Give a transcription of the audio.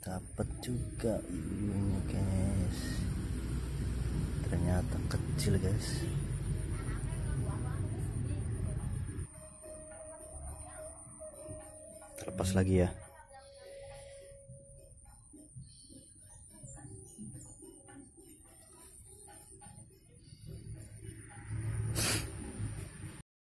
dapat juga ini guys. Ternyata kecil guys. Terlepas lagi ya.